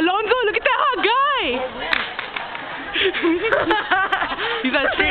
Alonzo, look at that hot guy! He's a straight.